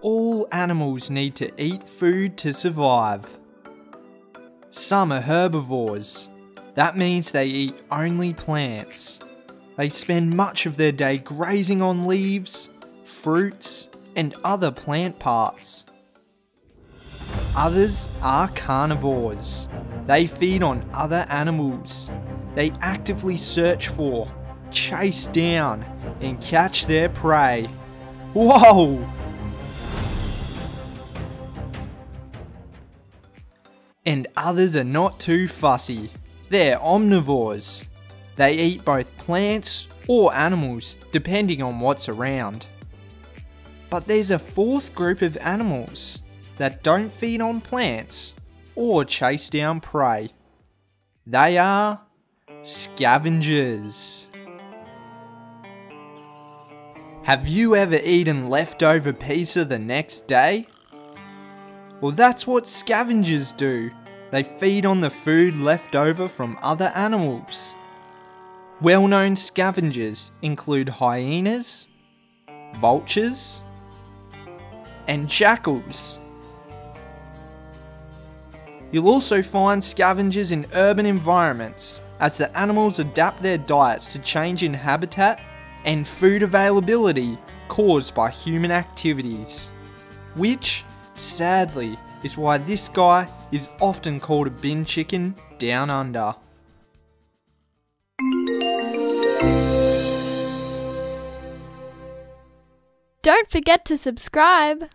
All animals need to eat food to survive. Some are herbivores. That means they eat only plants. They spend much of their day grazing on leaves, fruits, and other plant parts. Others are carnivores. They feed on other animals. They actively search for, chase down, and catch their prey. Whoa! And others are not too fussy. They're omnivores. They eat both plants or animals, depending on what's around. But there's a fourth group of animals that don't feed on plants or chase down prey. They are scavengers. Have you ever eaten leftover pizza the next day? Well, that's what scavengers do. They feed on the food left over from other animals. Well known scavengers include hyenas, vultures, and jackals. You'll also find scavengers in urban environments as the animals adapt their diets to change in habitat and food availability caused by human activities, which, sadly, is why this guy is often called a bin chicken down under. Don't forget to subscribe.